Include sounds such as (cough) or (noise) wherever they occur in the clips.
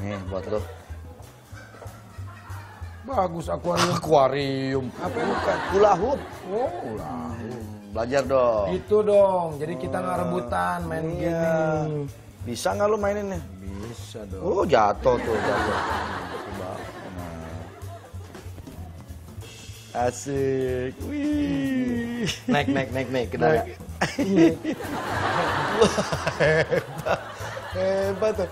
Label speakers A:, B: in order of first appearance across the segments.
A: Nih buat lo.
B: Bagus akuarium.
A: Akuarium.
B: Apa
A: Bukan, hula hoop.
B: Oh, lah.
A: Belajar dong.
B: Itu dong. Jadi kita nggak rebutan main
A: Iya.
B: gini.
A: Bisa nggak lu mainin nih?
B: Bisa dong.
A: Oh jatuh tuh jatuh. Coba. Nah. Asik. Wih.
B: Naik naik naik naik kita.
A: Naik. (laughs) Hebat tuh.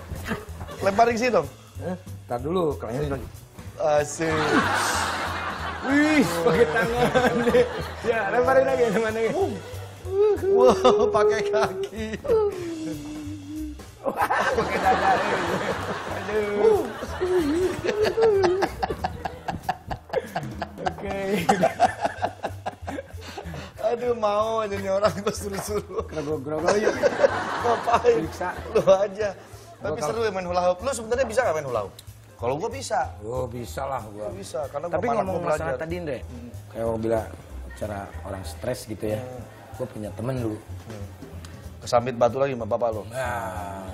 A: Lemparin sih dong.
B: Eh, Tar dulu, kalian lagi.
A: Asik.
B: Wih, pakai tangan. ya, lemparin lagi teman lagi.
A: Wow, pakai kaki.
B: Pakai dada. Aduh. Oke.
A: Aduh mau aja nih orang gue suruh-suruh.
B: Grogol-grogol yuk.
A: Ngapain?
B: Periksa.
A: Lu aja. Tapi
B: Gua
A: seru ya main hula hoop. Lu sebenarnya bisa gak main hula hoop? Kalau gue bisa.
B: Oh, bisa lah gua.
A: Gua bisa karena
B: Tapi ngomong masalah tadi, Ndre. Kayak gua bilang cara orang stres gitu ya. Gue punya temen dulu.
A: Kesambit batu lagi sama bapak lu.
B: Nah,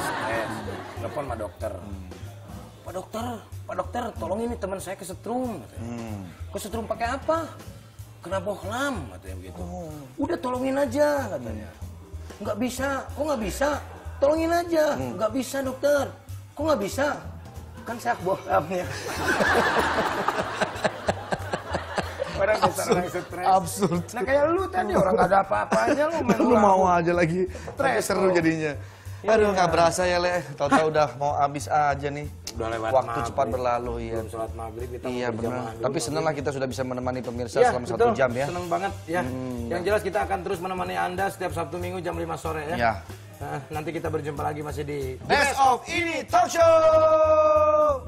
B: stres. Telepon sama dokter. Pak dokter, Pak dokter, tolong ini teman saya kesetrum.
A: Hmm.
B: Kesetrum pakai apa? Kena bohlam, katanya begitu. Udah tolongin aja, katanya. Nggak bisa, kok nggak bisa? Tolongin aja. Nggak bisa dokter. Kok nggak bisa? Kan saya. (laughs) Orang orang stres.
A: Absurd.
B: Nah kayak lu tadi orang nggak ada apa-apanya lu main
A: Lu mau aja lagi. Tapi
B: Stres
A: seru jadinya. Aduh nggak berasa ya Le. Tahu-tahu udah mau habis aja nih.
B: Udah lewat
A: Waktu
B: maghrib.
A: cepat berlalu iya.
B: Belum sholat maghrib kita
A: Iya benar. Tapi senang lah kita sudah bisa menemani pemirsa
B: Iya,
A: selama
B: betul.
A: satu jam ya.
B: Seneng banget ya. Yang jelas kita akan terus menemani Anda setiap Sabtu Minggu jam 5 sore ya.
A: Iya.
B: Nah, nanti kita berjumpa lagi masih di
A: Best of ini talk show.